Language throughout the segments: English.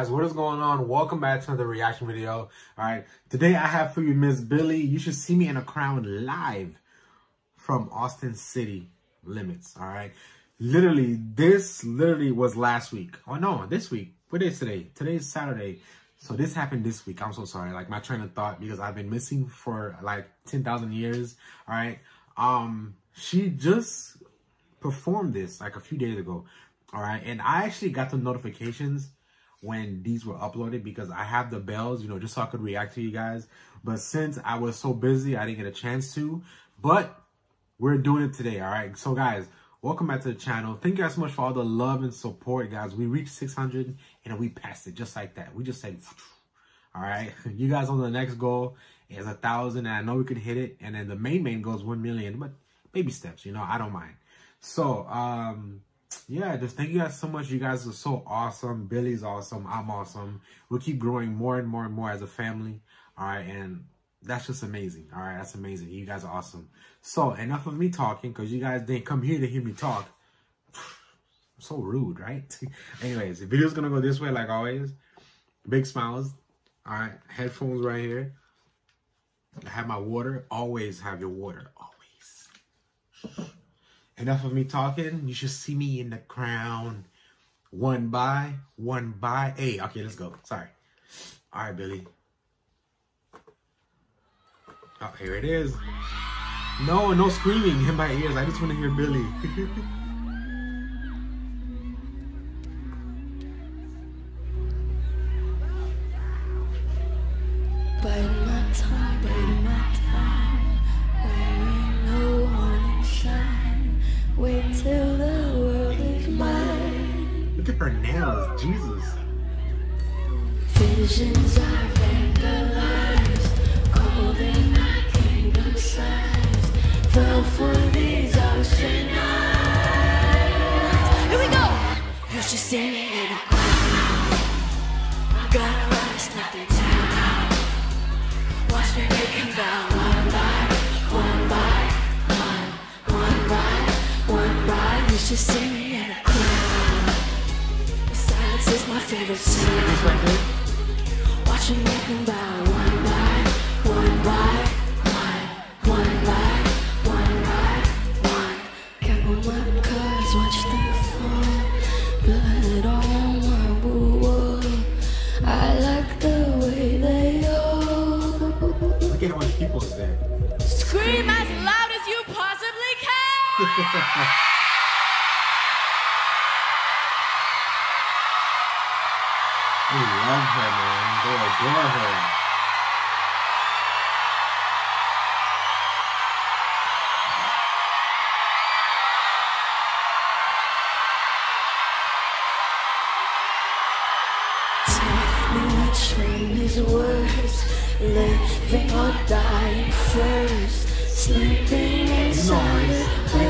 Guys, what is going on? Welcome back to another reaction video. All right, today I have for you Miss Billie You should see me in a crown live from Austin City Limits. All right, literally, this literally was last week. Oh no, this week. What is today? Today is Saturday. So this happened this week. I'm so sorry. Like my train of thought because I've been missing for like 10,000 years. All right. Um, she just performed this like a few days ago. All right. And I actually got the notifications when these were uploaded because I have the bells, you know, just so I could react to you guys. But since I was so busy, I didn't get a chance to. But we're doing it today, all right? So, guys, welcome back to the channel. Thank you guys so much for all the love and support, guys. We reached 600 and we passed it just like that. We just said, all right? You guys on the next goal is a thousand, and I know we could hit it. And then the main main goal is 1 million, but baby steps, you know, I don't mind. So, um, yeah, just thank you guys so much. You guys are so awesome. Billie's awesome. I'm awesome. We'll keep growing more and more and more as a family. All right. And that's just amazing. All right. That's amazing. You guys are awesome. So enough of me talking because you guys didn't come here to hear me talk. So rude, right? Anyways, the video's going to go this way like always. Big smiles. All right. Headphones right here. I have my water. Always have your water. Always. Enough of me talking. You should see me in the crown. One by, one by. Hey, okay, let's go. Sorry. All right, Billie. Oh, here it is. No, no screaming in my ears. I just want to hear Billie. her nails. Jesus. Visions are vandalized, cold in my kingdom size. Fell for these ocean eyes. Here we go. You should see me in a crowd. Gotta rise, nothing. Watch me make down one by one by one, one by one by. You should see me is my favorite. Watching come by one by one by one, one by one by one. Count my cards, watch them fall. Blood on my wall. I like the way they all. Look at how much people is there. Scream as loud as you possibly can. They love her, man. They adore her. living or dying first, sleeping inside you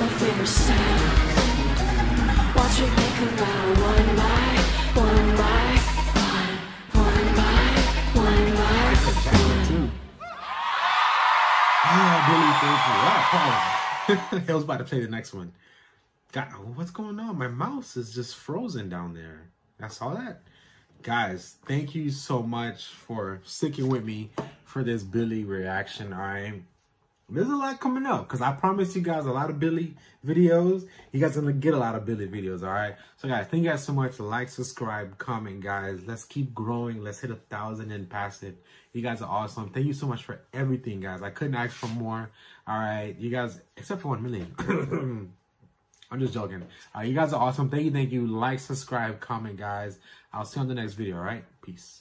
my favorite one by one by one, by one by one. Billie, thank you. Wow, about to play the next one. God, what's going on? My mouse is just frozen down there. I saw that. Guys, thank you so much for sticking with me for this Billie reaction. I there's a lot coming up because I promised you guys a lot of Billie videos. You guys are gonna get a lot of Billie videos, all right? So guys, thank you guys so much. Like, subscribe, comment, guys. Let's keep growing. Let's hit a thousand and pass it. You guys are awesome. Thank you so much for everything, guys. I couldn't ask for more. All right, you guys, except for one million. I'm just joking. You guys are awesome. Thank you, thank you. Like, subscribe, comment, guys. I'll see you on the next video, all right? Peace.